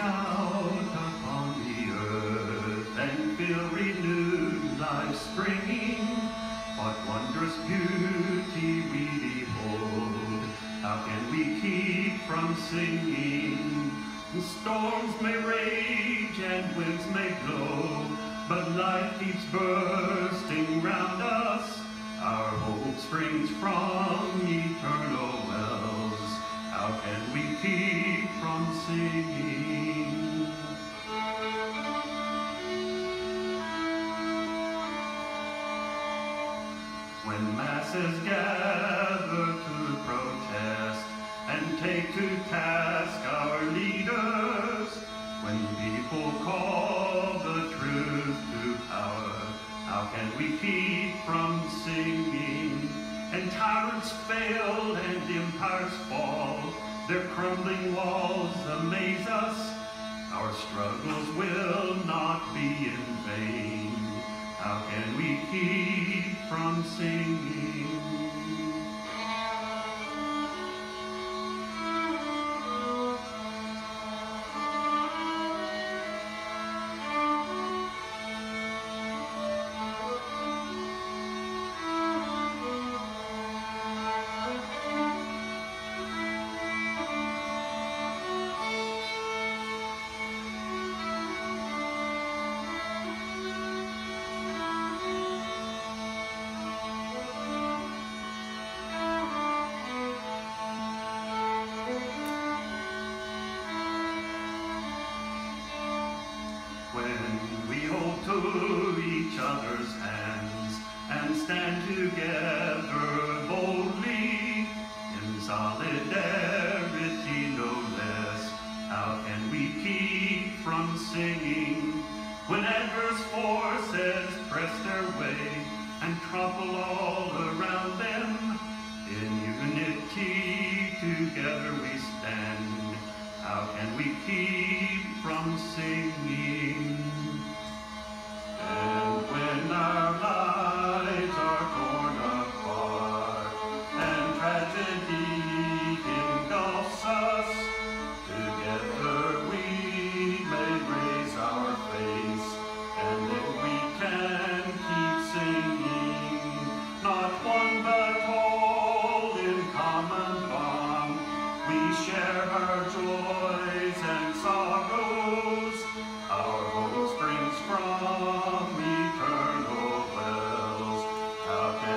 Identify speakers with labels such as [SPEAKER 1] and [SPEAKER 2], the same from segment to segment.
[SPEAKER 1] out upon the earth and feel renewed life springing. What wondrous beauty we behold. How can we keep from singing? The storms may rage and winds may blow, but life keeps bursting round us. Our hope springs from eternal When masses gather to protest and take to task our leaders, when people call the truth to power, how can we keep from singing? And tyrants fail and empires fall, their crumbling walls amaze us. Our struggles will not be in vain. How can we keep from singing? Each other's hands and stand together boldly in solidarity no less, how can we keep from singing when adverse forces press their way and trample all around them? In unity together we stand. How can we keep from singing? And when our lives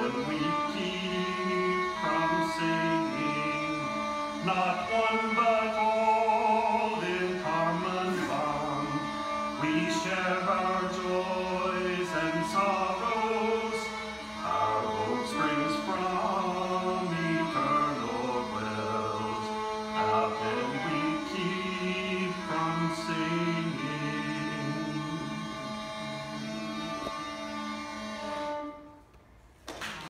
[SPEAKER 1] How we keep from singing? Not one but all